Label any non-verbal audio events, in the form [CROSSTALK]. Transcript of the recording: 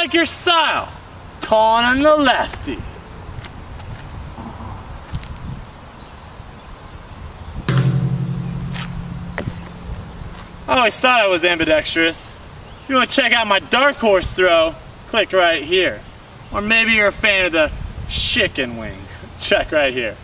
like your style. Calling the lefty. Oh, I always thought I was ambidextrous. If you want to check out my dark horse throw, click right here. Or maybe you're a fan of the chicken wing. [LAUGHS] Check right here.